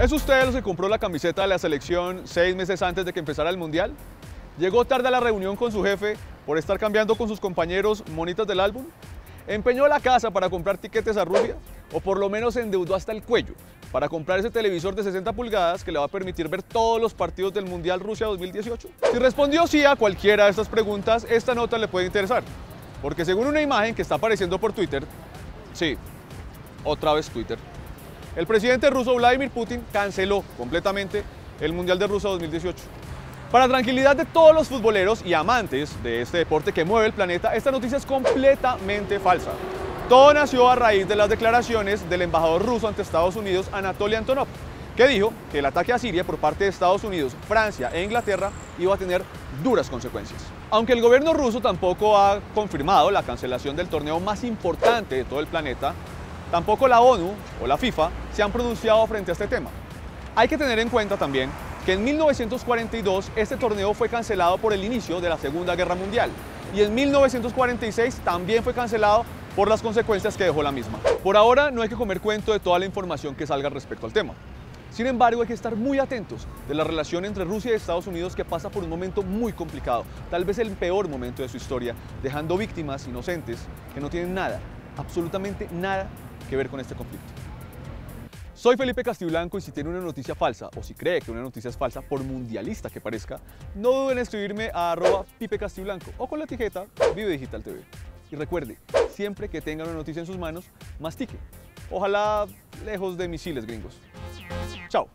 ¿Es usted el que compró la camiseta de la selección seis meses antes de que empezara el Mundial? ¿Llegó tarde a la reunión con su jefe por estar cambiando con sus compañeros monitas del álbum? ¿Empeñó la casa para comprar tiquetes a Rusia? ¿O por lo menos se endeudó hasta el cuello para comprar ese televisor de 60 pulgadas que le va a permitir ver todos los partidos del Mundial Rusia 2018? Si respondió sí a cualquiera de estas preguntas, esta nota le puede interesar. Porque según una imagen que está apareciendo por Twitter, sí, otra vez Twitter, el presidente ruso Vladimir Putin canceló completamente el Mundial de Rusia 2018. Para tranquilidad de todos los futboleros y amantes de este deporte que mueve el planeta, esta noticia es completamente falsa. Todo nació a raíz de las declaraciones del embajador ruso ante Estados Unidos, Anatoly Antonov, que dijo que el ataque a Siria por parte de Estados Unidos, Francia e Inglaterra iba a tener duras consecuencias. Aunque el gobierno ruso tampoco ha confirmado la cancelación del torneo más importante de todo el planeta, Tampoco la ONU o la FIFA se han pronunciado frente a este tema. Hay que tener en cuenta también que en 1942 este torneo fue cancelado por el inicio de la Segunda Guerra Mundial y en 1946 también fue cancelado por las consecuencias que dejó la misma. Por ahora no hay que comer cuento de toda la información que salga respecto al tema. Sin embargo, hay que estar muy atentos de la relación entre Rusia y Estados Unidos que pasa por un momento muy complicado, tal vez el peor momento de su historia, dejando víctimas inocentes que no tienen nada, absolutamente nada que ver con este conflicto. Soy Felipe Castiblanco y si tiene una noticia falsa o si cree que una noticia es falsa, por mundialista que parezca, no duden en escribirme a arroba Pipe o con la etiqueta Vive Digital TV. Y recuerde, siempre que tenga una noticia en sus manos, mastique. Ojalá lejos de misiles gringos. Chao.